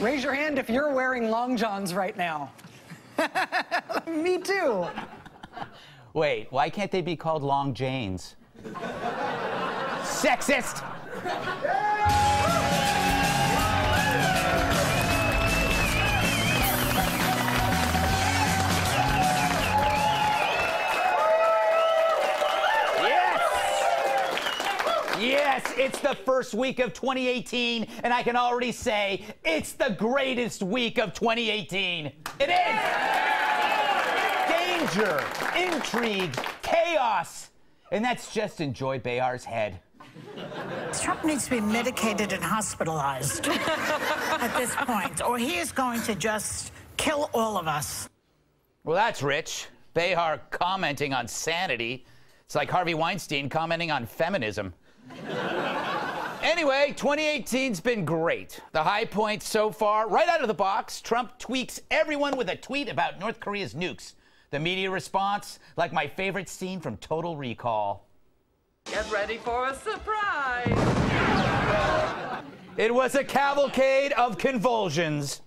Raise your hand if you're wearing long johns right now. Me too. Wait, why can't they be called Long Janes? Sexist! Yes, it's the first week of 2018, and I can already say it's the greatest week of 2018. It is! Danger, intrigue, chaos, and that's just in Joy Behar's head. Trump needs to be medicated and hospitalized at this point, or he is going to just kill all of us. Well, that's rich. Behar commenting on sanity. It's like Harvey Weinstein commenting on feminism. Anyway, 2018's been great. The high point so far, right out of the box, Trump tweaks everyone with a tweet about North Korea's nukes. The media response, like my favorite scene from Total Recall. Get ready for a surprise. It was a cavalcade of convulsions.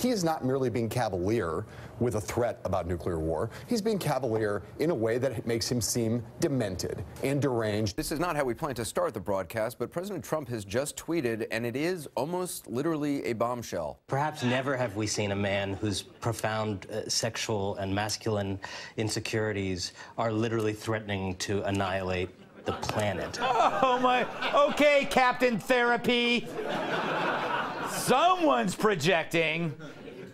He is not merely being cavalier with a threat about nuclear war. He's being cavalier in a way that makes him seem demented and deranged. This is not how we plan to start the broadcast, but President Trump has just tweeted, and it is almost literally a bombshell. Perhaps never have we seen a man whose profound uh, sexual and masculine insecurities are literally threatening to annihilate the planet. Oh my. Okay, Captain Therapy. Someone's projecting.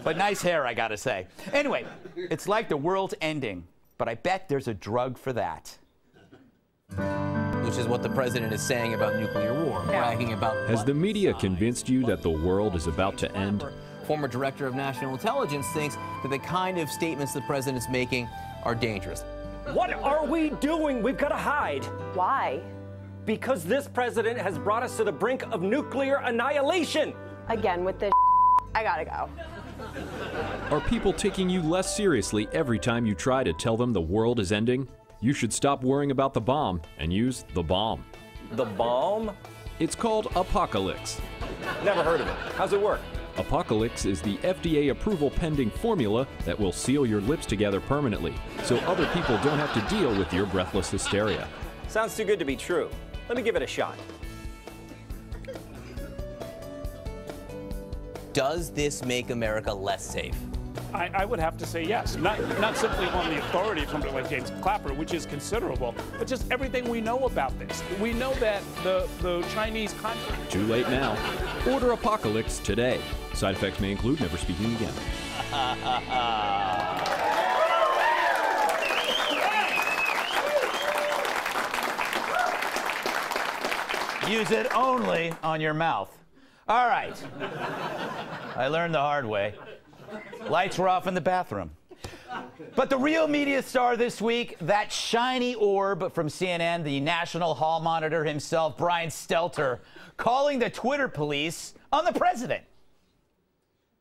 But nice hair, I gotta say. Anyway, it's like the world's ending, but I bet there's a drug for that. Which is what the president is saying about nuclear war, bragging about. Has the media convinced you that the world is about to end? Former director of national intelligence thinks that the kind of statements the president's making are dangerous. What are we doing? We've got to hide. Why? Because this president has brought us to the brink of nuclear annihilation. Again with this. I gotta go. Are people taking you less seriously every time you try to tell them the world is ending? You should stop worrying about the bomb and use the bomb. The bomb? It's called Apocalypse. Never heard of it. How's it work? Apocalypse is the FDA approval pending formula that will seal your lips together permanently, so other people don't have to deal with your breathless hysteria. Sounds too good to be true. Let me give it a shot. Does this make America less safe? I, I, would have to say yes. Not, not simply on the authority of somebody like James Clapper, which is considerable, but just everything we know about this. We know that the, the Chinese contract. Too late now. Order Apocalypse today. Side effects may include never speaking again. Use it only on your mouth. All right. I learned the hard way. Lights were off in the bathroom. But the real media star this week, that shiny orb from CNN, the national hall monitor himself, Brian Stelter, calling the Twitter police on the president.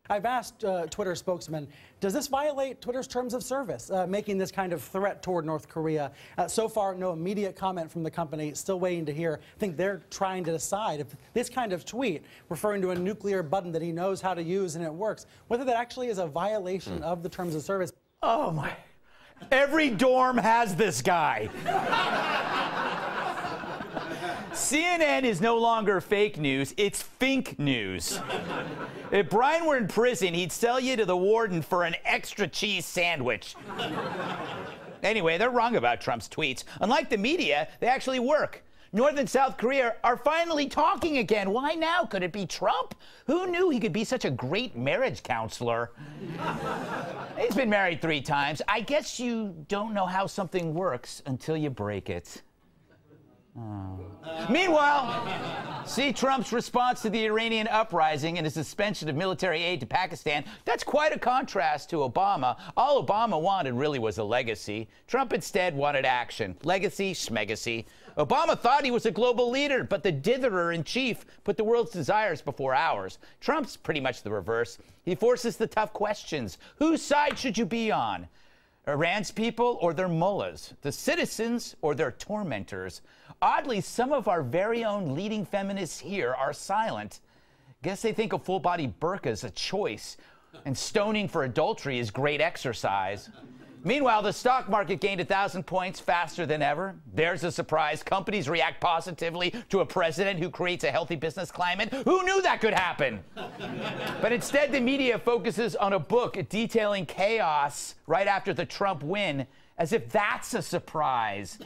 I've asked uh, Twitter spokesman, does this violate Twitter's terms of service, uh, making this kind of threat toward North Korea? Uh, so far, no immediate comment from the company, still waiting to hear. I think they're trying to decide if this kind of tweet, referring to a nuclear button that he knows how to use and it works, whether that actually is a violation mm. of the terms of service. Oh my. Every dorm has this guy. CNN is no longer fake news, it's fink news. If Brian were in prison, he'd sell you to the warden for an extra cheese sandwich. Anyway, they're wrong about Trump's tweets. Unlike the media, they actually work. North and South Korea are finally talking again. Why now? Could it be Trump? Who knew he could be such a great marriage counselor? He's been married three times. I guess you don't know how something works until you break it. Oh. Meanwhile, see Trump's response to the Iranian uprising and his suspension of military aid to Pakistan. That's quite a contrast to Obama. All Obama wanted really was a legacy. Trump instead wanted action. Legacy, schmegacy. Obama thought he was a global leader, but the ditherer in chief put the world's desires before ours. Trump's pretty much the reverse. He forces the tough questions. Whose side should you be on? Iran's people or their mullahs? The citizens or their tormentors? Oddly, some of our very own leading feminists here are silent. Guess they think a full body burqa is a choice, and stoning for adultery is great exercise. Meanwhile, the stock market gained 1,000 points faster than ever. There's a surprise. Companies react positively to a president who creates a healthy business climate. Who knew that could happen? but instead, the media focuses on a book detailing chaos right after the Trump win, as if that's a surprise.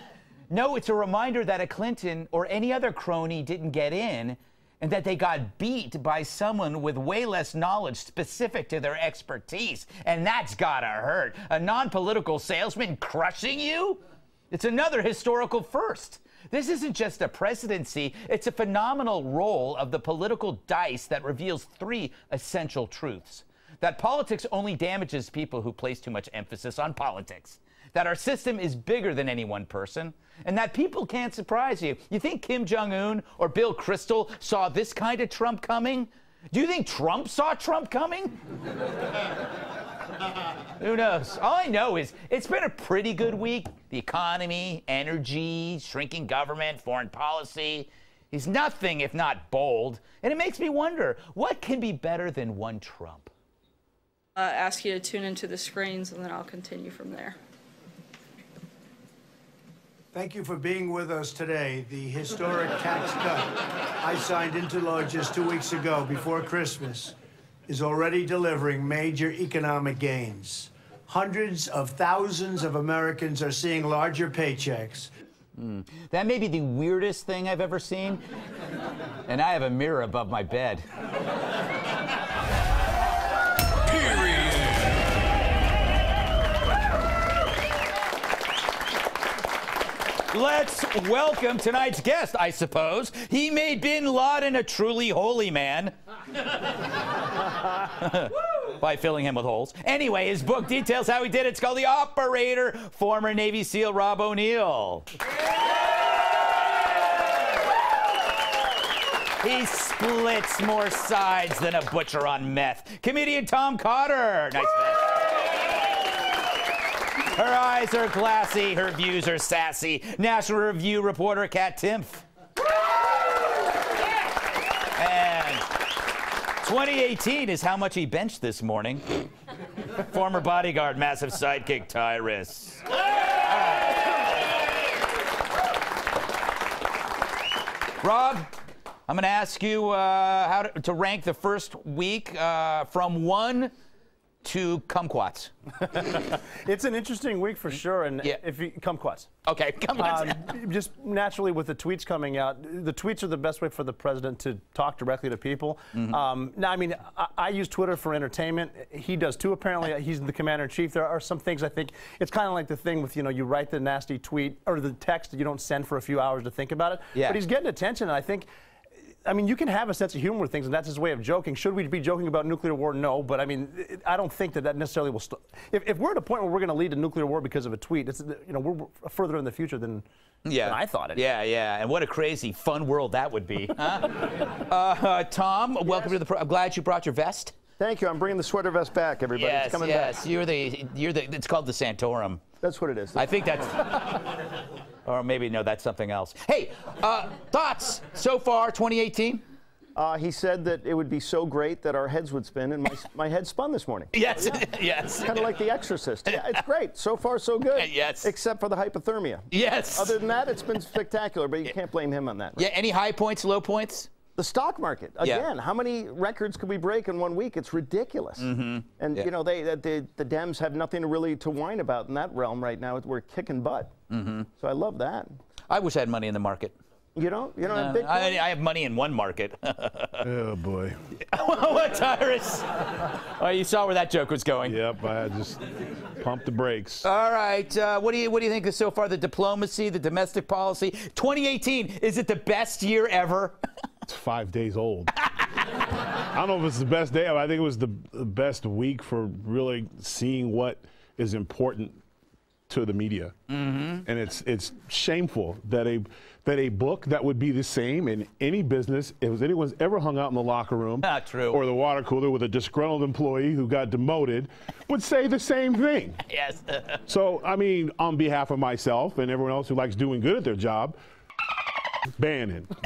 No, it's a reminder that a Clinton or any other crony didn't get in and that they got beat by someone with way less knowledge specific to their expertise. And that's gotta hurt. A non political salesman crushing you? It's another historical first. This isn't just a presidency, it's a phenomenal roll of the political dice that reveals three essential truths that politics only damages people who place too much emphasis on politics that our system is bigger than any one person, and that people can't surprise you. You think Kim Jong un or Bill Kristol saw this kind of Trump coming? Do you think Trump saw Trump coming? Who knows? All I know is it's been a pretty good week. The economy, energy, shrinking government, foreign policy. He's nothing if not bold. And it makes me wonder what can be better than one Trump? Uh, ask you to tune into the screens and then I'll continue from there. Thank you for being with us today. The historic tax cut I signed into law just two weeks ago before Christmas is already delivering major economic gains. Hundreds of thousands of Americans are seeing larger paychecks. Mm. That may be the weirdest thing I've ever seen. and I have a mirror above my bed. Let's welcome tonight's guest, I suppose. He made bin Laden a truly holy man. By filling him with holes. Anyway, his book details how he did it. It's called The Operator, former Navy SEAL Rob O'Neill. He splits more sides than a butcher on meth. Comedian Tom Cotter. Nice her eyes are glassy, her views are sassy. National Review reporter Kat Timpf. And 2018 is how much he benched this morning. Former bodyguard, massive sidekick Tyrus. Rob, I'm going to ask you uh, how to, to, rank the first week uh, from one to kumquats. it's an interesting week for sure, and yeah. if you kumquats. Okay, kumquats. Um, just naturally with the tweets coming out, the tweets are the best way for the president to talk directly to people. Mm-hmm. Um, now, I mean, I, I, use Twitter for entertainment. He does too. Apparently, he's the commander in chief. There are some things I think it's kind of like the thing with you know you write the nasty tweet or the text that you don't send for a few hours to think about it. Yeah. But he's getting attention, and I think I mean, you can have a sense of humor with things, and that's his way of joking. Should we be joking about nuclear war? No, but I mean, I don't think that that necessarily will. St- if, if we're at a point where we're going to lead to nuclear war because of a tweet, it's you know we're further in the future than. Yeah, than I thought it. Yeah, yeah, and what a crazy fun world that would be, huh? uh, uh, Tom, yes. welcome to the. Pro- I'm glad you brought your vest. Thank you. I'm bringing the sweater vest back, everybody. Yes, it's coming yes. back. You're the. You're the. It's called the Santorum. That's what it is. I think that's. or maybe no, that's something else. Hey, uh, thoughts so far, 2018? Uh, he said that it would be so great that our heads would spin, and my, my head spun this morning. Yes, yeah. yes. Kind of like The Exorcist. Yeah, it's great. So far, so good. Yes. Except for the hypothermia. Yes. Other than that, it's been spectacular, but you can't blame him on that. Right? Yeah, any high points, low points? The stock market again. Yeah. How many records could we break in one week? It's ridiculous. Mm-hmm. And yeah. you know, they the, the Dems have nothing really to whine about in that realm right now. We're kicking butt. Mm-hmm. So I love that. I wish I had money in the market. You don't? You don't uh, have Bitcoin? I, I, have money in one market. oh, boy. what, Tyrus? Oh, you saw where that joke was going. Yep, I just pumped the brakes. All right. Uh, what, do you, what do you think of so far? The diplomacy, the domestic policy? 2018, is it the best year ever? it's five days old. I don't know if it's the best day. I think it was the best week for really seeing what is important to the media. Mm-hmm. And it's it's shameful that a that a book that would be the same in any business, if anyone's ever hung out in the locker room Not true. or the water cooler with a disgruntled employee who got demoted, would say the same thing. yes. so, I mean, on behalf of myself and everyone else who likes doing good at their job, Bannon.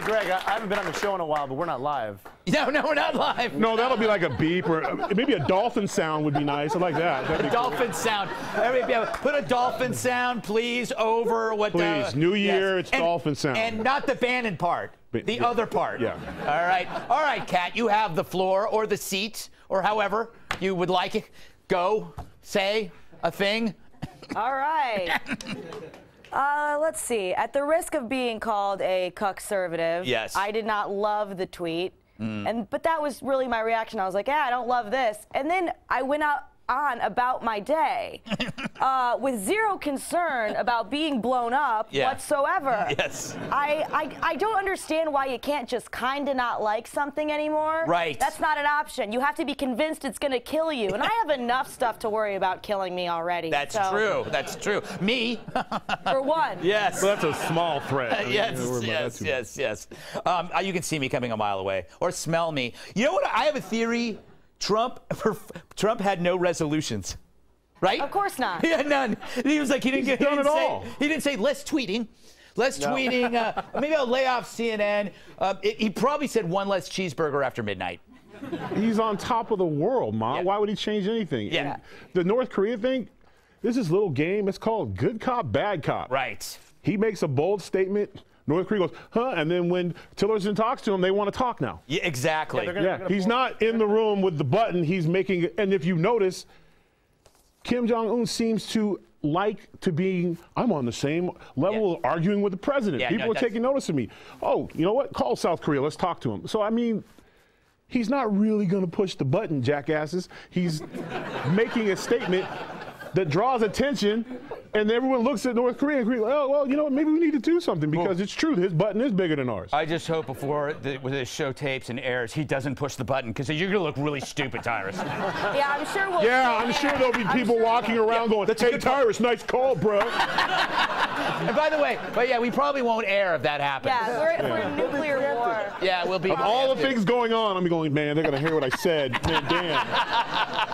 way, Greg, I, I haven't been on the show in a while, but we're not live. No, no, we're not live. No, that'll be like a beep or uh, maybe a dolphin sound would be nice. I like that. That'd be A dolphin sound. Put a dolphin sound, please, over what the. Please, New Year, Yes. it's And- dolphin sound. And not the Bannon part, But- the yeah. other part. Yeah. All right. All right, Kat, you have the floor or the seat or however you would like it. Go, say a thing. All right. Uh, let's see. At the risk of being called a cuckservative, Yes. I did not love the tweet. Mm. And but that was really my reaction. I was like, yeah, I don't love this. And then I went out on about my day uh, with zero concern about being blown up Yeah. whatsoever. Yes. I, I I don't understand why you can't just kind of not like something anymore. Right. That's not an option. You have to be convinced it's going to kill you. And I have enough stuff to worry about killing me already. That's so- true. That's true. Me. For one. Yes. Well, that's a small threat. I mean, yes, you know, worry about that yes, yes, yes. Um, uh, you can see me coming a mile away or smell me. You know what? I have a theory. Trump, Trump had no resolutions, right? Of course not. He had none. He was like he didn't He's get he done didn't it say, all. He didn't say less tweeting. Less No. tweeting. Uh, maybe I'll lay off CNN. Uh, it- he probably said one less cheeseburger after midnight. He's on top of the world, Ma. Why would he change anything? Yeah. And the North Korea thing, this is a little game. It's called good cop, bad cop. Right. He makes a bold statement. North Korea goes, huh? And then when Tillerson talks to him, they want to talk now. Yeah, exactly. Yeah, he's not in the room with the button. He's making, and if you notice, Kim Jong Un seems to like to be. I'm on the same level of arguing with the president. Yeah, People no, are taking notice of me. Oh, you know what? Call South Korea. Let's talk to him. So I mean. He's not really going to push the button, jackasses. He's making a statement that draws attention, and everyone looks at North Korea and agrees, oh, well, you know what? Maybe we need to do something because it's true. His button is bigger than ours. I just hope before the, when this show tapes and airs, he doesn't push the button because you're gonna look really stupid, Tyrus. Yeah, I'm sure we'll. Yeah, I'm sure there'll be people walking around going, That's hey, good Tyrus, nice call, bro. and by the way, but yeah, we probably won't air if that happens. Yeah, we're, we're in nuclear war. Yeah, we'll be. Of all the things going on, I'm going, man, they're going to hear what I said. Man, damn.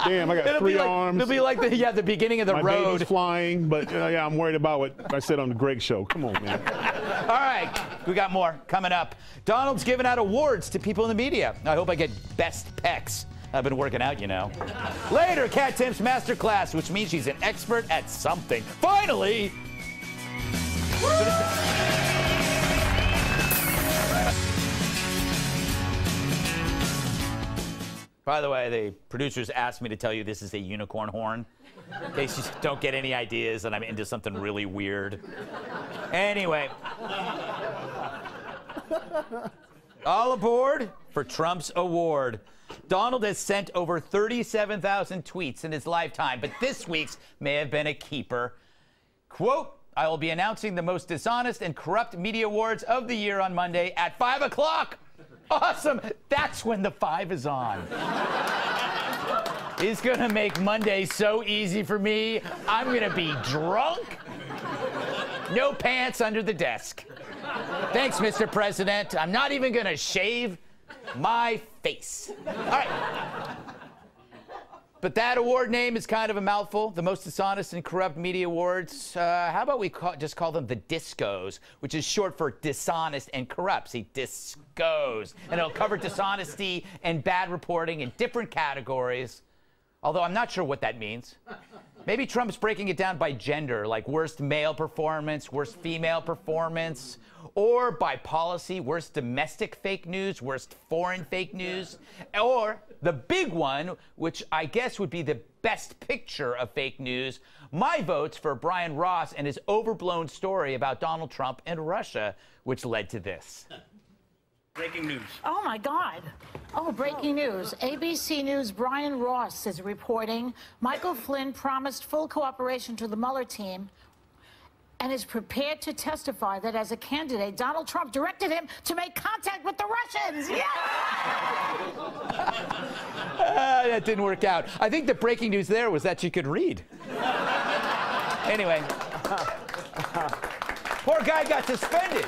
Damn, I got It'll three like, arms. It'll be like the yeah the beginning of the My road. baby's flying, but yeah, I'm worried about what I said on the Greg show. Come on, man. All right, we got more coming up. Donald's giving out awards to people in the media. I hope I get best pecs. I've been working out, you know. Later, Kat Timpf's masterclass, which means she's an expert at something. Finally. By the way, the producers asked me to tell you this is a unicorn horn. In case you don't get any ideas that I'm into something really weird. Anyway. All aboard for Trump's award. Donald has sent over 37,000 tweets in his lifetime, but this week's may have been a keeper. Quote, I will be announcing the most dishonest and corrupt media awards of the year on Monday at 5 o'clock. Awesome. That's when the five is on. He's gonna make Monday so easy for me. I'm gonna be drunk. No pants under the desk. Thanks, Mr. President. I'm not even gonna shave my face. All right. But that award name is kind of a mouthful. The most dishonest and corrupt media awards. Uh, how about we call, just call them the discos, which is short for dishonest and corrupt. See, discos. And it'll cover dishonesty and bad reporting in different categories. Although I'm not sure what that means. Maybe Trump's breaking it down by gender, like worst male performance, worst female performance, or by policy, worst domestic fake news, worst foreign fake news, or the big one, which I guess would be the best picture of fake news. My vote's for Brian Ross and his overblown story about Donald Trump and Russia, which led to this. Breaking news. Oh my God. Oh, breaking news. ABC News' Brian Ross is reporting Michael Flynn promised full cooperation to the Mueller team and is prepared to testify that as a candidate, Donald Trump directed him to make contact with the Russians. Yeah! Ah, that didn't work out. I think the breaking news there was that you could read. anyway, poor guy got suspended.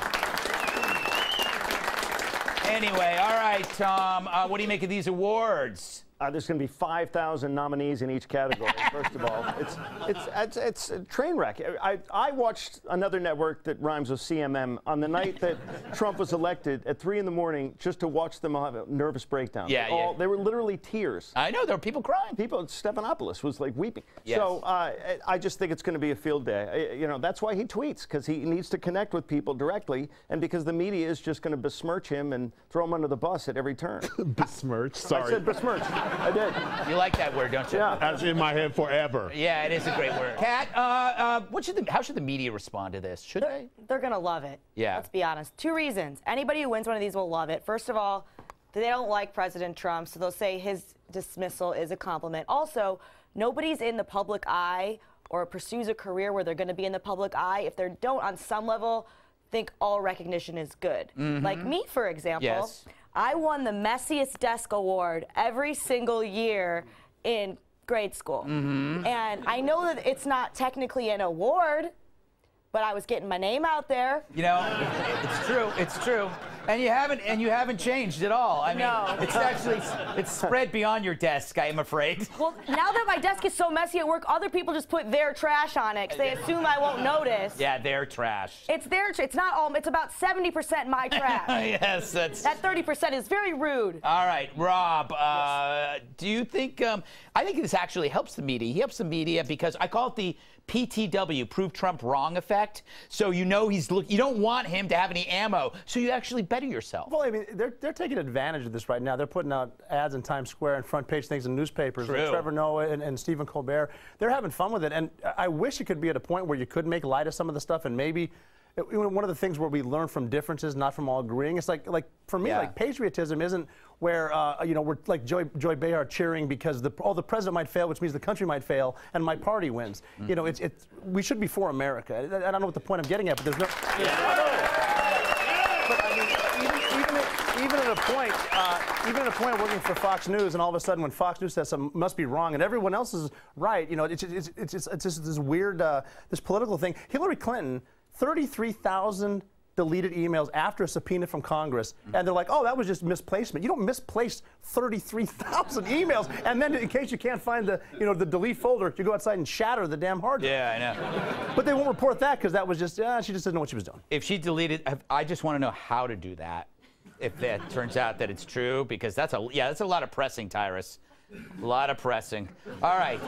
Anyway, all right, Tom, uh, what do you make of these awards? Uh, there's going to be 5,000 nominees in each category. First of all, it's it's it's, it's a train wreck. I, I watched another network that rhymes with CMM on the night that Trump was elected at three in the morning just to watch them have a nervous breakdown. Yeah, They all- yeah. They were literally tears. I know there were people crying. People, Stephanopoulos was like weeping. Yes. So uh, I just think it's going to be a field day. I- You know, that's why he tweets because he needs to connect with people directly, and because the media is just going to besmirch him and throw him under the bus at every turn. besmirch. Sorry. I said besmirch. I did. You like that word, don't you? Yeah. That's in my head forever. Yeah, it is a great word. Kat, uh, uh, what should the, how should the media respond to this? Should they? They're going to love it. Yeah. Let's be honest. Two reasons. Anybody who wins one of these will love it. First of all, they don't like President Trump, so they'll say his dismissal is a compliment. Also, nobody's in the public eye or pursues a career where they're going to be in the public eye if they don't, on some level, think all recognition is good. Mhm. Like me, for example. Yes. I won the messiest desk award every single year in grade school. Mhm. And I know that it's not technically an award, but I was getting my name out there. You know, it's true. It's true. And you haven't and you haven't changed at all. I mean, No. it's actually it's spread beyond your desk. I am afraid. Well, now that my desk is so messy at work, other people just put their trash on it because they assume I won't notice. Yeah, they're trash. It's their. Tr- it's not all. It's about 70% my trash. yes, that's. that 30% is very rude. All right, Rob. Uh, do you think? Um, I think this actually helps the media. He helps the media because I call it the PTW, prove Trump wrong effect. So you know he's look. You don't want him to have any ammo. So you actually better yourself. Well, I mean, they're, they're taking advantage of this right now. They're putting out ads in Times Square and front page things in newspapers. True. Trevor Noah and, and Stephen Colbert, they're having fun with it. And I wish it could be at a point where you could make light of some of the stuff and maybe. You know, One of the things where we learn from differences, not from all agreeing. It's like, like for me, Yeah. like patriotism isn't where uh, you know we're like Joy, Joy Behar cheering because the oh the president might fail, which means the country might fail, and my party wins. You know, it's it's we should be for America. I, I don't know what the point I'm getting at, but there's no. But I mean, even, even, at, even at a point, uh, even at a point of working for Fox News, and all of a sudden when Fox News says something must be wrong, and everyone else is right, you know, it's it's it's, it's, it's just this weird uh, this political thing. Hillary Clinton, 33,000 deleted emails after a subpoena from Congress, and they're like, oh, that was just misplacement. You don't misplace 33,000 emails, and then in case you can't find the you know the delete folder, you go outside and shatter the damn hard drive. Yeah, I know. But they won't report that because that was just uh, she just didn't know what she was doing. If she deleted, I- I just want to know how to do that. If that turns out that it's true, because that's a yeah, that's a lot of pressing, Tyrus. A lot of pressing. All right.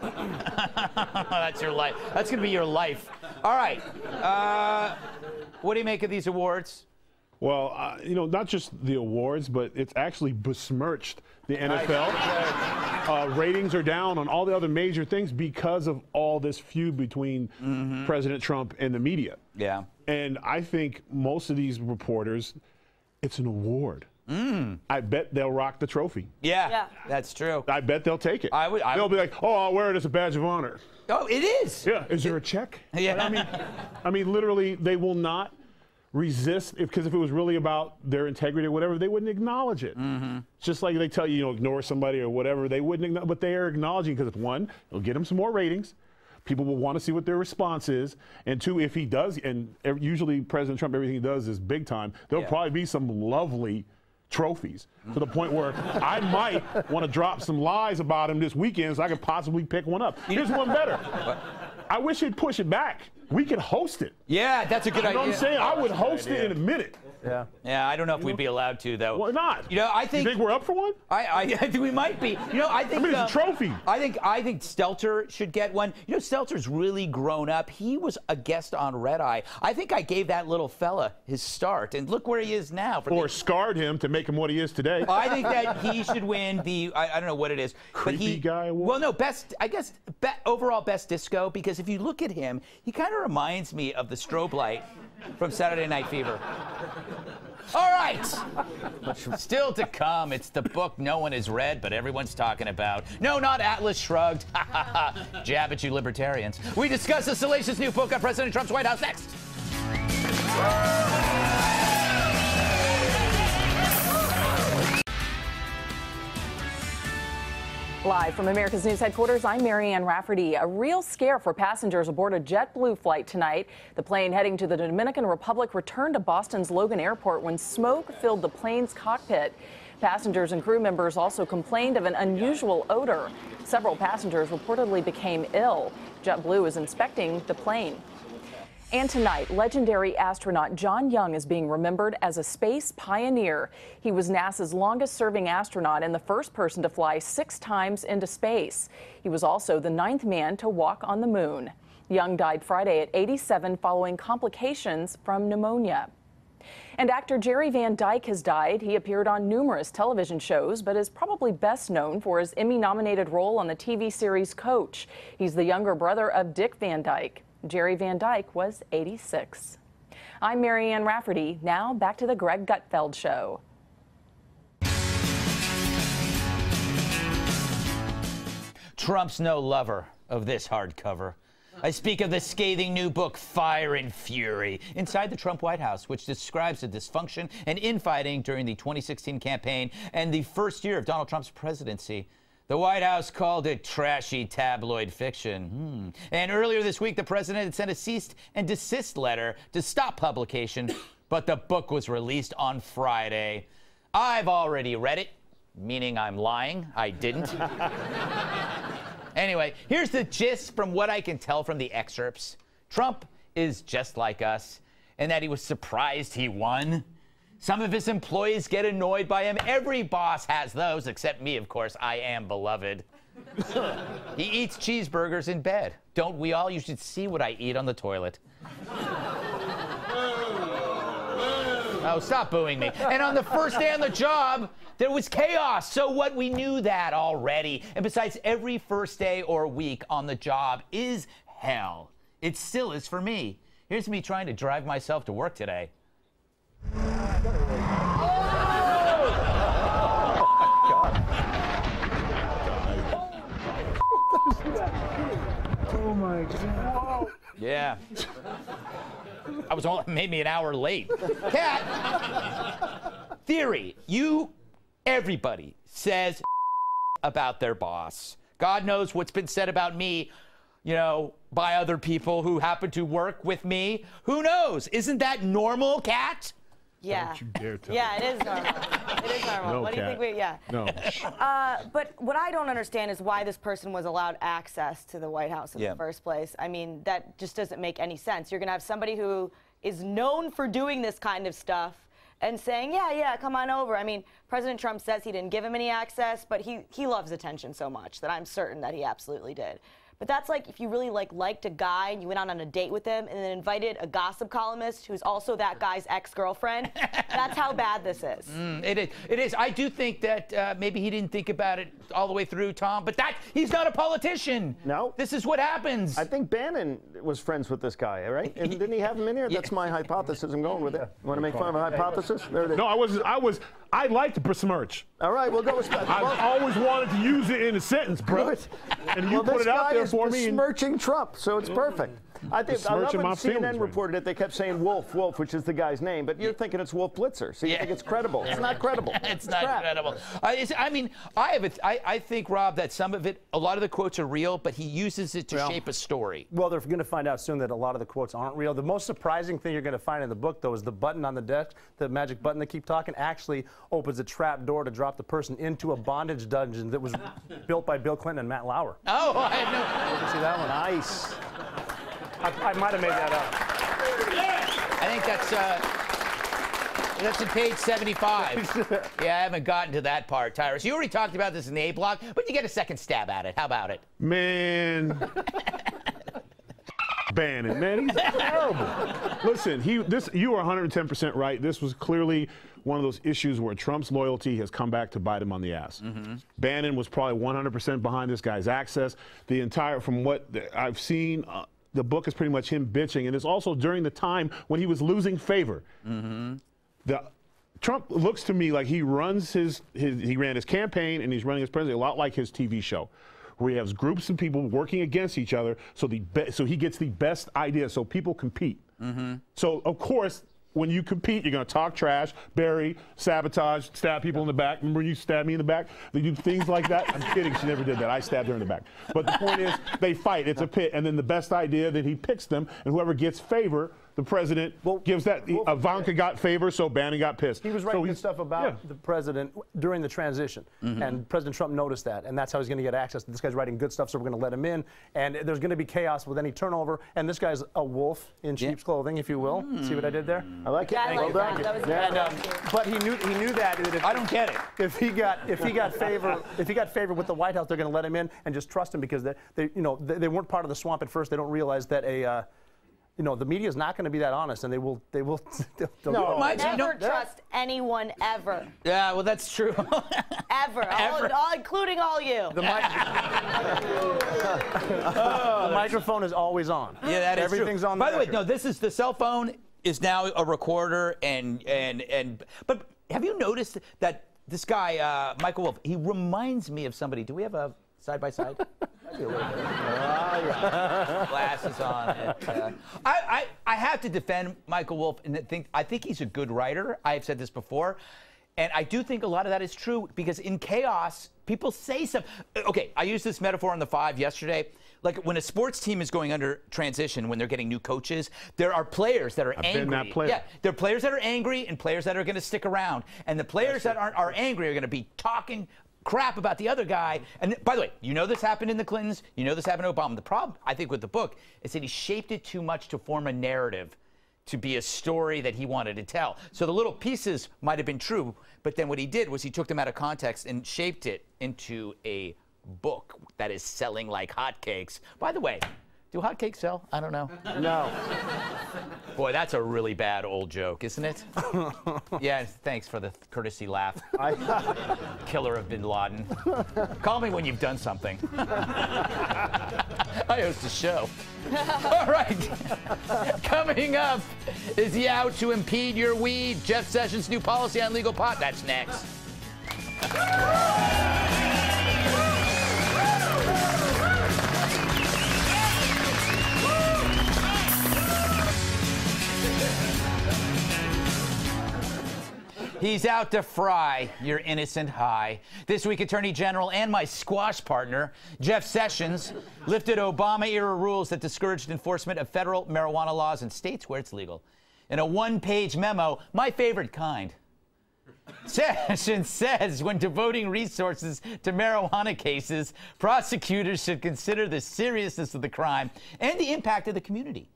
that's your life. That's gonna be your life. All right. Uh, what do you make of these awards? Well, uh, you know, not just the awards, but it's actually besmirched the NFL. Uh, ratings are down on all the other major things because of all this feud between President Trump and the media. Yeah. And I think most of these reporters, it's an award. I bet they'll rock the trophy. Yeah, Yeah. that's true. I bet they'll take it. I would- I they'll would- be like, "Oh, I'll wear it as a badge of honor." Oh, it is. Yeah. Is there a check? Yeah. I mean, I mean, literally, they will not resist because if, it was really about their integrity or whatever, they wouldn't acknowledge it. Mm-hmm. Just like they tell you, you know, ignore somebody or whatever, they wouldn't. Acknowledge, but they are acknowledging because one, it'll get them some more ratings. People will want to see what their response is, and two, if he does, and usually President Trump, everything he does is big time. There'll Yeah. probably be some lovely trophies to the point where I might want to drop some lies about him this weekend so I could possibly pick one up. Here's one better. I wish he'd push it back. We could host it. Yeah, that's a good You know idea. what I'm saying? I would host it in a minute. Yeah. Yeah, I don't know if we'd be allowed to though. Why not? You know, I think. You think we're up for one? I, I, I think we might be. You know, I think. mean, it's a um, trophy. I think I think Stelter should get one. You know, Stelter's really grown up. He was a guest on Red Eye. I think I gave that little fella his start, and look where he is now. For Or scarred him to make him what he is today. I think that he should win the I, I don't know what it is, but he Creepy guy award? Well, no, best I guess be, overall best disco because if you look at him, he kind of reminds me of the strobe light from Saturday Night Fever. All right. Still to come, it's the book no one has read, but everyone's talking about. No, not Atlas Shrugged. Jab at you libertarians. We discuss the salacious new book on President Trump's White House next. Live from America's News headquarters, I'm Marianne Rafferty. A real scare for passengers aboard a JetBlue flight tonight. The plane heading to the Dominican Republic returned to Boston's Logan Airport when smoke filled the plane's cockpit. Passengers and crew members also complained of an unusual odor. Several passengers reportedly became ill. JetBlue is inspecting the plane. And tonight, legendary astronaut John Young is being remembered as a space pioneer. He was NASA's longest serving astronaut and the first person to fly six times into space. He was also the ninth man to walk on the moon. Young died Friday at 87 following complications from pneumonia. And actor Jerry Van Dyke has died. He appeared on numerous television shows, but is probably best known for his Emmy nominated role on the TV series Coach. He's the younger brother of Dick Van Dyke. Jerry Van Dyke was 86. I'm Marianne Rafferty. Now back to the Greg Gutfeld Show. Trump's no lover of this hardcover. I speak of the scathing new book, Fire and Fury, inside the Trump White House, which describes the dysfunction and infighting during the 2016 campaign and the first year of Donald Trump's presidency. The White House called it trashy tabloid fiction. Hmm. And earlier this week, the president had sent a cease and desist letter to stop publication, but the book was released on Friday. I've already read it, meaning I'm lying. I didn't. anyway, here's the gist from what I can tell from the excerpts. Trump is just like us, in that he was surprised he won. Some of his employees get annoyed by him. Every boss has those, except me, of course. I am beloved. he eats cheeseburgers in bed. Don't we all? You should see what I eat on the toilet. Oh, stop booing me. And on the first day on the job, there was chaos. So what? We knew that already. And besides, every first day or week on the job is hell. It still is for me. Here's me trying to drive myself to work today. Oh my god. Yeah. I was all maybe an hour late. Kat. Theory. You, everybody says about their boss. God knows what's been said about me, you know, by other people who happen to work with me. Who knows? Isn't that normal, Kat? Yeah. Don't you dare tell Yeah, it is normal. It is normal. No, what do you think we, yeah. No. Uh, but what I don't understand is why this person was allowed access to the White House in Yeah. the first place. I mean, that just doesn't make any sense. You're going to have somebody who is known for doing this kind of stuff and saying, yeah, yeah, come on over. I mean, President Trump says he didn't give him any access, but he, he loves attention so much that I'm certain that he absolutely did. But that's like if you really like liked a guy and you went out on a date with him and then invited a gossip columnist who's also that guy's ex-girlfriend. that's how bad this is. Mm, it is. It is. I do think that uh, maybe he didn't think about it all the way through, Tom. But that he's not a politician. No. This is what happens. I think Bannon was friends with this guy, right? And didn't he have him in here? That's my hypothesis. I'm going with it. You want to make fun of a hypothesis? There it is. No, I was. I was. I liked to besmirch. All right, we'll go with Scott. I've always wanted to use it in a sentence, bro. And you well, put this it out guy there is for me. And, besmirching Trump, so it's perfect. I think I love when CNN reported it. They kept saying Wolff, Wolff, which is the guy's name, but you're thinking it's Wolf Blitzer, so you think it's credible. It's not credible. it's not crap. credible. Uh, I, it's, I mean, I have. A, I, I think Rob that some of it, a lot of the quotes are real, but he uses it to Well, shape a story. Well, they're going to find out soon that a lot of the quotes aren't real. The most surprising thing you're going to find in the book, though, is the button on the desk, the magic button they keep talking, actually opens a trap door to drop the person into a bondage dungeon that was built by Bill Clinton and Matt Lauer. Oh, I had no. You can see that one. Nice. I, I might have made that up. I think that's. Uh, that's in page 75. yeah, I haven't gotten to that part, Tyrus. You already talked about this in the A block, but you get a second stab at it. How about it? Man. Bannon, man, he's terrible. Listen, he this you are 110% right. This was clearly one of those issues where Trump's loyalty has come back to bite him on the ass. Bannon was probably 100% behind this guy's access. The entire, from what I've seen, uh, the book is pretty much him bitching, and it's also during the time when he was losing favor. Mm-hmm. The Trump looks to me like he runs his, his he ran his campaign and he's running his presidency a lot like his TV show, where he has groups of people working against each other, so the be, so he gets the best idea, so people compete. Mm-hmm. So of course. When you compete, you're going to talk trash, bury, sabotage, stab people in the back. Remember you stabbed me in the back? They do things like that. I'm kidding. She never did that. I stabbed her in the back. But the point is, they fight. It's a pit. And then the best idea, then he picks them. And whoever gets favor, the president gives that. Ivanka got favor, so Bannon got pissed. He was So writing good he's- stuff about yeah. the president during the transition, Mhm. and President Trump noticed that, and that's how he's going to get access. This guy's writing good stuff, so we're going to let him in, and there's going to be chaos with any turnover. And this guy's a wolf in sheep's clothing, if you will. See what I did there? I like it. Yeah, I like that. That was And, um, but he knew he knew that. If, I don't get it. If he got if he got favor if he got favor with the White House, they're going to let him in and just trust him because they, they you know they, they weren't part of the swamp at first. They don't realize that a uh, you know the media is not going to be that honest, and they will they will. they'll, they'll No, do it. never trust anyone ever, Yeah, well, that's true. ever, All, Ever. all, including all you. The, the microphone is always on. Yeah, that is true. Everything's on. By the way, record. no, this is the cell phone is now a recorder, and and and. But have you noticed that this guy, uh, Michael Wolff, he reminds me of somebody. Do we have a side by side? Glasses on. It, uh, I, I I have to defend Michael Wolff, and think I think he's a good writer. I have said this before. And I do think a lot of that is true because in chaos, people say stuff. Okay, I used this metaphor on the five yesterday. Like when a sports team is going under transition, when they're getting new coaches, there are players that are I've angry. been that player. Yeah, there are players that are angry and players that are going to stick around. And the players that aren't are angry are going to be talking crap about the other guy. And by the way, you know this happened in the Clintons. You know this happened to Obama. The problem, I think, with the book is that he shaped it too much to form a narrative to be a story that he wanted to tell. So the little pieces might have been true, but then what he did was he took them out of context and shaped it into a book that is selling like hotcakes. By the way, do hotcakes sell? I don't know. No. Boy, that's a really bad old joke, isn't it? yeah, thanks for the courtesy laugh. I... Killer of bin Laden. Call me when you've done something. I host a show. All right. Coming up, is he out to impede your weed? Jeff Sessions' new policy on legal pot. That's next. He's out to fry your innocent high. This week, Attorney General and my squash partner, Jeff Sessions, lifted Obama era rules that discouraged enforcement of federal marijuana laws in states where it's legal. In a one page memo, my favorite kind. Sessions says when devoting resources to marijuana cases, prosecutors should consider the seriousness of the crime and the impact of the community.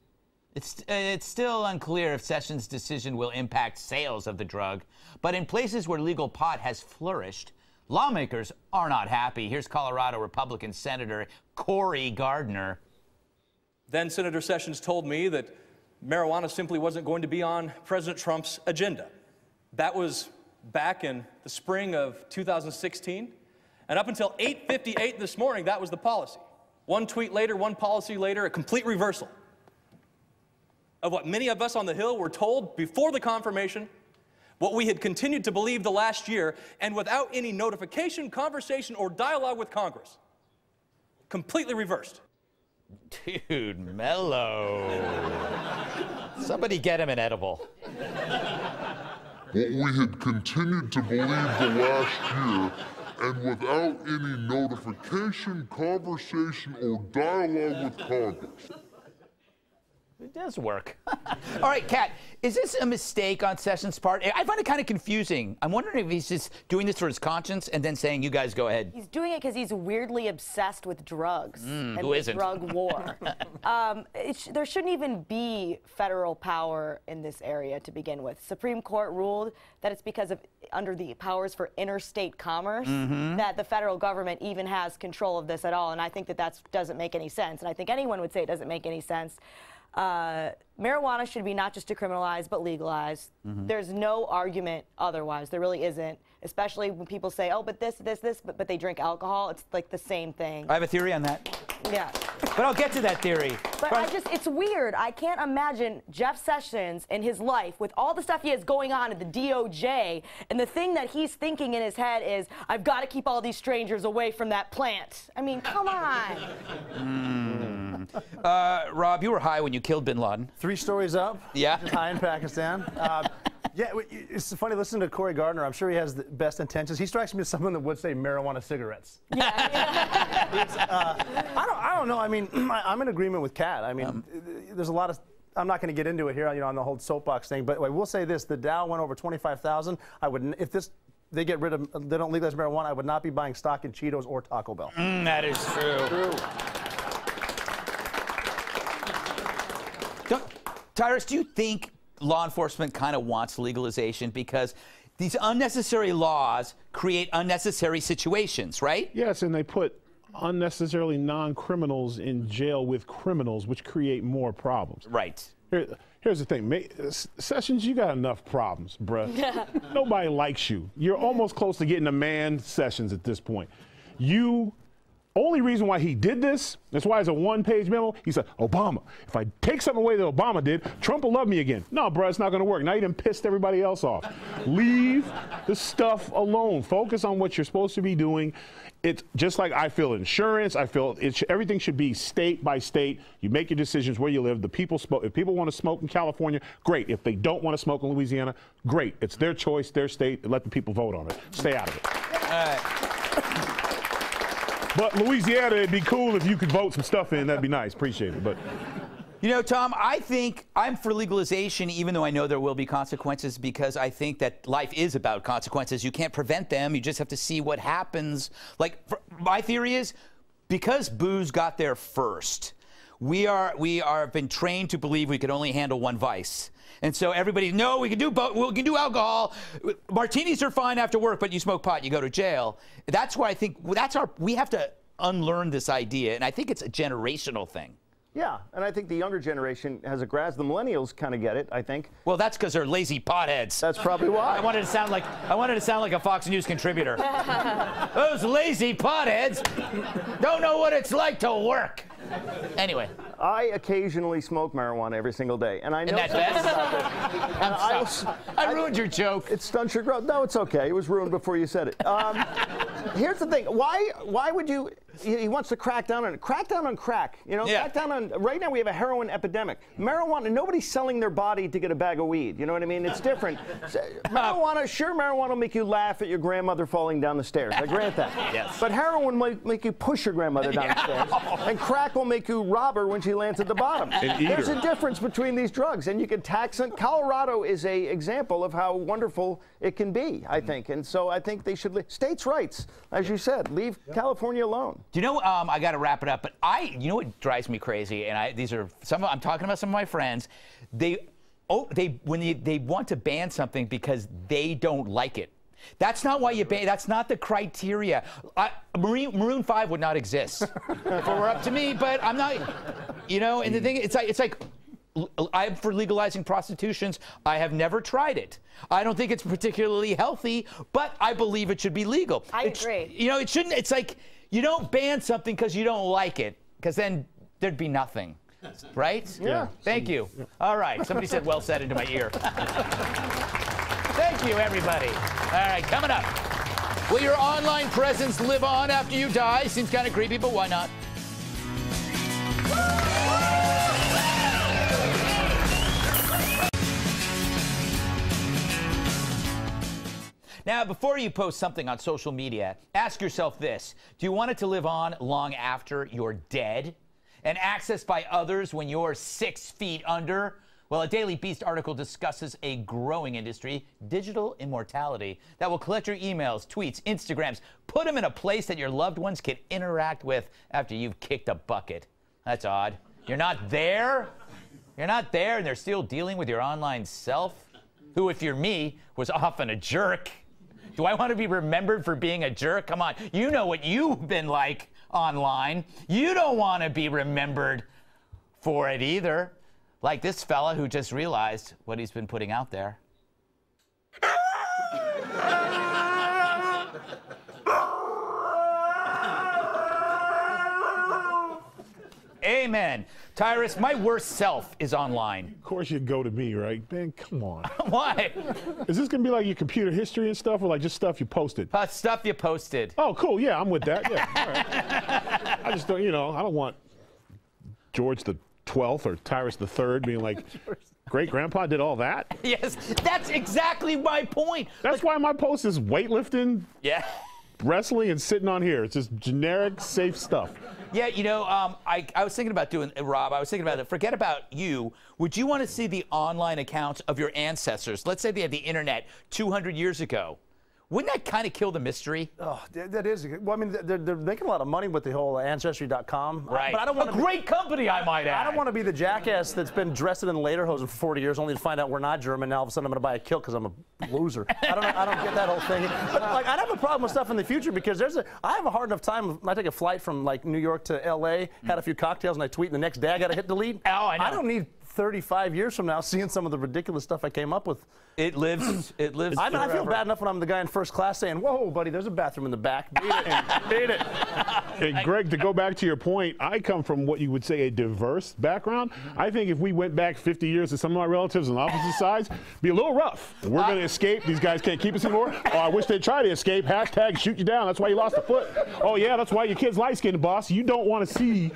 It's, it's still unclear if Sessions' decision will impact sales of the drug, but in places where legal pot has flourished, lawmakers are not happy. Here's Colorado Republican Senator Cory Gardner. Then Senator Sessions told me that marijuana simply wasn't going to be on President Trump's agenda. That was back in the spring of 2016. And up until 8:58 this morning, that was the policy. One tweet later, one policy later, a complete reversal of what many of us on the Hill were told before the confirmation, what we had continued to believe the last year, and without any notification, conversation, or dialogue with Congress. Completely reversed. Dude, mellow. Somebody get him an edible. What we had continued to believe the last year, and without any notification, conversation, or dialogue with Congress. It does work. All right, Kat, is this a mistake on Sessions' part? I find it kind of confusing. I'm wondering if he's just doing this for his conscience and then saying, you guys go ahead. He's doing it because he's weirdly obsessed with drugs Mm, and who the isn't? drug war. um, it sh- there shouldn't even be federal power in this area to begin with. Supreme Court ruled that it's because of under the powers for interstate commerce Mhm. that the federal government even has control of this at all. And I think that that doesn't make any sense. And I think anyone would say it doesn't make any sense. Uh, marijuana should be not just decriminalized but legalized. Mhm. There's no argument otherwise. There really isn't. Especially when people say, "Oh, but this, this, this," but, but they drink alcohol. It's like the same thing. I have a theory on that, Yeah. but I'll get to that theory. But I just, it's weird. I can't imagine Jeff Sessions in his life with all the stuff he has going on at the DOJ, and the thing that he's thinking in his head is, I've got to keep all these strangers away from that plant. I mean, come on. Mm. Uh, Rob, you were high when you killed bin Laden. Three stories up. Yeah. High in Pakistan. Uh, yeah, it's funny listening to Cory Gardner. I'm sure he has the best intentions. He strikes me as someone that would say marijuana cigarettes. Yeah. uh, I don't. I don't know. I mean, I, I'm in agreement with Kat. I mean, there's a lot of I'm not going to get into it here, you know, on the whole soapbox thing. But I will say this: the Dow went over 25,000. I would, n- if this, they get rid of, they don't legalize marijuana, I would not be buying stock in Cheetos or Taco Bell. Mm, that is true. Don't, Tyrus, do you think law enforcement kind of wants legalization because these unnecessary laws create unnecessary situations, right? Yes, and they put unnecessarily non-criminals in jail with criminals, which create more problems. Right. Here, here's the thing, Ma- S- Sessions, you got enough problems, bruh. Nobody likes you. You're almost close to getting a man Sessions at this point. You. Only reason why he did this, that's why it's a one-page memo. He said, Obama, if I take something away that Obama did, Trump will love me again. No, bro, it's not going to work. Now you done pissed everybody else off. Leave the stuff alone. Focus on what you're supposed to be doing. It's just like I feel insurance. I feel it sh- everything should be state by state. You make your decisions where you live. The people smoke. If people want to smoke in California, great. If they don't want to smoke in Louisiana, great. It's their choice, their state. Let the people vote on it. Stay out of it. But Louisiana, it'd be cool if you could vote some stuff in. That'd be nice. Appreciate it. But You know, Tom, I think I'm for legalization, even though I know there will be consequences, because I think that life is about consequences. You can't prevent them. You just have to see what happens. Like, for, my theory is because booze got there first, we are we are been trained to believe we could only handle one vice. And so everybody, no, we can do both. We can do alcohol. Martinis are fine after work, but you smoke pot, you go to jail. That's why I think that's our. We have to unlearn this idea, and I think it's a generational thing. Yeah, and I think the younger generation has a grasp. The millennials kind of get it, I think. Well, that's because they're lazy potheads. That's probably why. I wanted to sound like I wanted to sound like a Fox News contributor. Those lazy potheads don't know what it's like to work. Anyway, I occasionally smoke marijuana every single day, and I know And that's something best? about that. And I'm was- I ruined your joke. It stunts your growth. No, it's okay. It was ruined before you said it. Um, here's the thing. Why? Why would you? He, he wants to crack down on it. Crack down on crack. You know, Yeah. crack down on. Right now we have a heroin epidemic. Marijuana. Nobody's selling their body to get a bag of weed. You know what I mean? It's different. So, marijuana. Sure, marijuana will make you laugh at your grandmother falling down the stairs. I grant that. Yes. But heroin might make you push your grandmother down the stairs, and crack will make you rob her when she lands at the bottom. There's a difference between these drugs, and you can tax it. Colorado is a example of how wonderful it can be, I think, and so I think they should. States' rights, as you said, leave California alone. Do you know? Um, I got to wrap it up, but I, you know what drives me crazy, and I these are some. Of I'm talking about some of my friends. They, oh, they when they, they want to ban something because they don't like it. That's not why you ban. That's not the criteria. I, Marine, Maroon Five would not exist if it were up to me. But I'm not. You know, and the thing, it's like it's like. I'm for legalizing prostitutions. I have never tried it. I don't think it's particularly healthy, but I believe it should be legal. I It sh- agree. you know, it shouldn't. It's like you don't ban something because you don't like it, because then there'd be nothing, right? Yeah. Thank you. All right. Somebody said "well said" into my ear. Thank you, everybody. All right, coming up. Will your online presence live on after you die? Seems kind of creepy, but why not? Now, before you post something on social media, ask yourself this Do you want it to live on long after you're dead and accessed by others when you're six feet under? Well, a Daily Beast article discusses a growing industry, digital immortality, that will collect your emails, tweets, Instagrams, put them in a place that your loved ones can interact with after you've kicked a bucket. That's odd. You're not there? You're not there, and they're still dealing with your online self? Who, if you're me, was often a jerk. Do I want to be remembered for being a jerk? Come on. You know what you've been like online. You don't want to be remembered for it either. Like this fella who just realized what he's been putting out there. Amen. Tyrus, my worst self is online. of course you'd go to me, right? Man, come on. Why? Is this gonna be like your computer history and stuff, or like just stuff you posted? Uh, stuff you posted. Oh, cool. Yeah, I'm with that. Yeah. All right. I just don't, you know, I don't want George the 12th or Tyrus the third being like, great grandpa did all that. Yes, that's exactly my point. That's why my post is weightlifting, Yeah. Wrestling, and sitting on here. It's just generic, safe stuff. Yeah, you know, um, I, I was thinking about doing, Rob, I was thinking about it. Forget about you. Would you want to see the online accounts of your ancestors? Let's say they had the internet 200 years ago. Wouldn't that kind of kill the mystery? Oh, that that is. Well, I mean, they're, they're making a lot of money with the whole Ancestry.com. Right. But I don't A great company, I might add. I don't want to be the jackass that's been dressed in lederhosen for 40 years, only to find out we're not German. Now all of a sudden I'm going to buy a kilt because I'm a loser. I don't. I don't get that whole thing. But like, I'd have a problem with stuff in the future because there's a. I have a hard enough time. I take a flight from like New York to L.A. Had a few cocktails and I tweet, and the next day I got to hit delete. Oh, I know. I don't need 35 years from now seeing some of the ridiculous stuff I came up with. It lives. It lives. I, mean, I feel bad enough when I'm the guy in first class saying, "Whoa, buddy, there's a bathroom in the back. Beat it, beat it." And Greg, to go back to your point, I come from what you would say a diverse background. I think if we went back 50 years to some of my relatives on opposite sides, be a little rough. We're going to escape. These guys can't keep us anymore. Oh, I wish they'd try to escape. Hashtag shoot you down. That's why you lost a foot. Oh, yeah, that's why your kid's light skinned, boss. You don't want to see,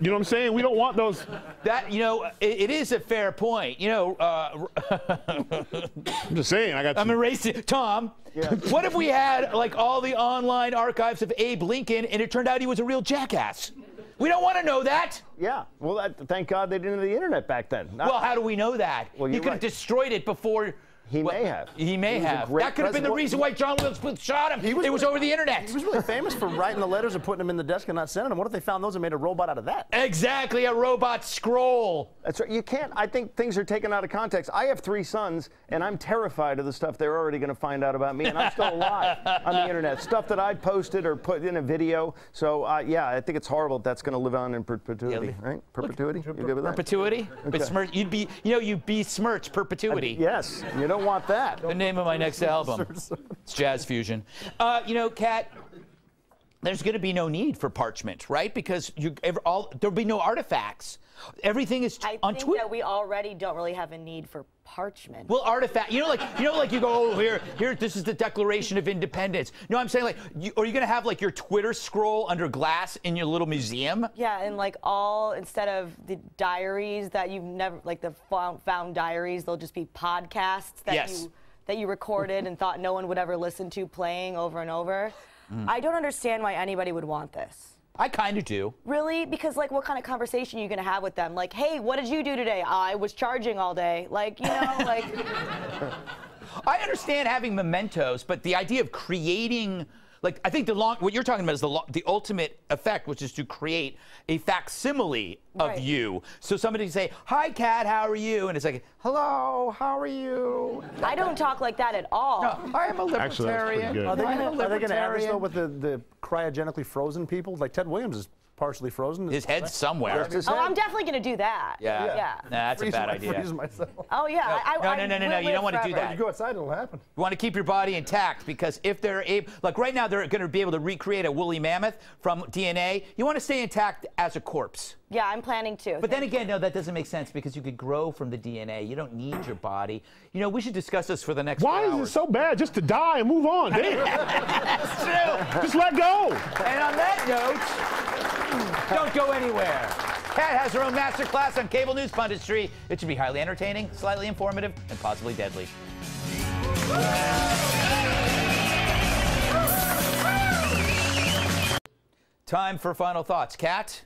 you know what I'm saying? We don't want those. That you know, it, it is a fair point. You know, uh, I'm just saying, I got I'm some- erasing Tom. What if we had like all the online archives of Abe Lincoln, and it turned out he was a real jackass? We don't want to know that. Yeah. Well, that, thank God they didn't have the internet back then. Not- Well, how do we know that? Well, you're could have right. destroyed it before. He may have. He may He have. That could have been the reason why John Wilkes Booth shot him. it was over the internet. He was really famous for writing the letters and putting them in the desk and not sending them. What if they found those and made a robot out of that? Exactly, a robot scroll. That's right. You can't. I think things are taken out of context. I have three sons, and I'm terrified of the stuff they're already going to find out about me, and I'm still alive on the internet. Stuff that I posted or put in a video. So uh, yeah, I think it's horrible. That that's going to live on in perpetuity, right? Perpetuity. You good with that? Perpetuity? Okay. Besmirch, you'd be, you know, you besmirch perpetuity. Yes. You don't want that. The name of my next album. It's Jazz Fusion. Uh, you know, Kat, there's going to be no need for parchment, right? Because you, all, there'll be no artifacts. Everything is I on think Twitter. that we already don't really have a need for parchment. Well, artifact. You know, like you know, like you go, oh, here, here. This is the Declaration of Independence. No, I'm saying like, you, are you gonna have like your Twitter scroll under glass in your little museum? Yeah, and like all instead of the diaries that you've never like the found, found diaries, they'll just be podcasts that Yes. you that you recorded and thought no one would ever listen to playing over and over. Mm. I don't understand why anybody would want this. I kind of do. Really? Because like what kind of conversation are you going to have with them? Like, "Hey, what did you do today?" I was charging all day. Like, you know, like I understand having mementos, but the idea of creating, like, I think the long, what you're talking about is the lo- the ultimate effect, which is to create a facsimile of Right. you. So somebody can say, "Hi, Kat, how are you?" And it's like, "Hello, how are you?" I don't talk like that at all. I am a Actually, that's pretty libertarian. good. Are they going to have this though with the, the cryogenically frozen people? Like Ted Williams is partially frozen. His head's somewhere. Just his Oh, head. I'm definitely going to do that. Yeah. Yeah. Nah, that's Freeze a bad my- idea. myself. Oh yeah. I, No, I, no, no, no, I no, you don't live wanna do that. You go outside, it'll happen. You want to keep your body intact because if they're able, like right now, they're going to be able to recreate a woolly mammoth from DNA. You want to stay intact as a corpse. Yeah, I'm planning to. But then again, no, that doesn't make sense because you could grow from the DNA. You don't need your body. You know, we should discuss this for the next. Why four is it so bad just to die and move on? Damn. That's true. Just let go. And on that note, don't go anywhere. Kat has her own master class on cable news punditry. It should be highly entertaining, slightly informative, and possibly deadly. Time for final thoughts. Kat?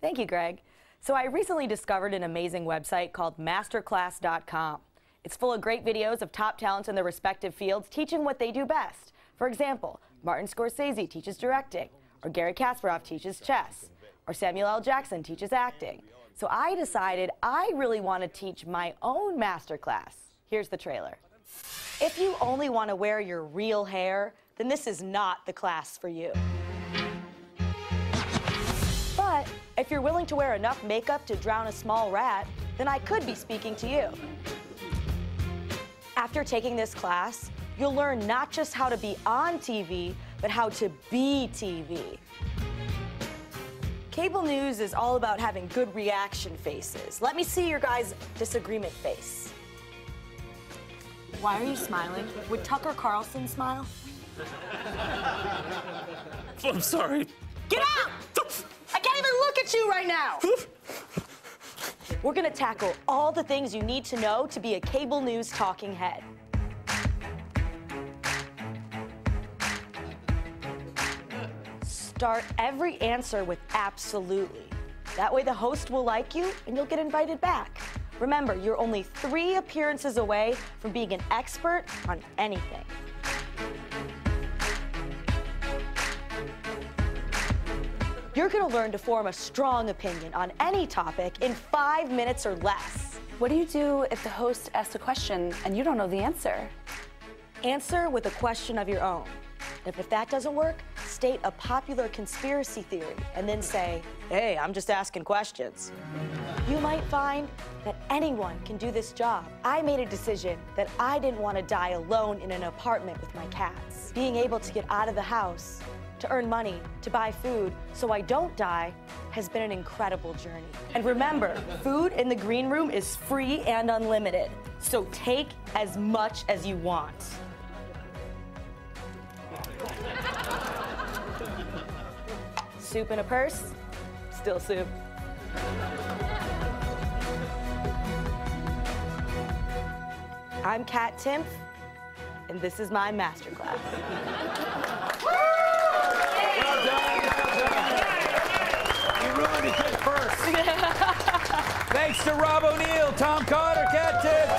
Thank you, Greg. So I recently discovered an amazing website called masterclass.com. It's full of great videos of top talents in their respective fields teaching what they do best. For example, Martin Scorsese teaches directing, or Garry Kasparov teaches chess, or Samuel L. Jackson teaches acting. So I decided I really want to teach my own masterclass. Here's the trailer. If you only want to wear your real hair, then this is not the class for you. If you're willing to wear enough makeup to drown a small rat, then I could be speaking to you. After taking this class, you'll learn not just how to be on TV, but how to be TV. Cable news is all about having good reaction faces. Let me see your guys' disagreement face. Why are you smiling? Would Tucker Carlson smile? I'm sorry. Get out! Even look at you right now! We're gonna tackle all the things you need to know to be a cable news talking head. start every answer with absolutely. That way, the host will like you and you'll get invited back. Remember, you're only three appearances away from being an expert on anything. You're going to learn to form a strong opinion on any topic in five minutes or less. What do you do if the host asks a question and you don't know the answer? Answer with a question of your own. And if that doesn't work, state a popular conspiracy theory and then say, hey, I'm just asking questions. You might find that anyone can do this job. I made a decision that I didn't want to die alone in an apartment with my cats. Being able to get out of the house, to earn money, to buy food, so I don't die, has been an incredible journey. And remember, food in the green room is free and unlimited. So take as much as you want. Soup in a purse, still soup. I'm Kat Timpf, and this is my masterclass. Well done, well done. You ruined it first. Thanks to Rob O'Neill, Tom Cotter, Kat Timpf,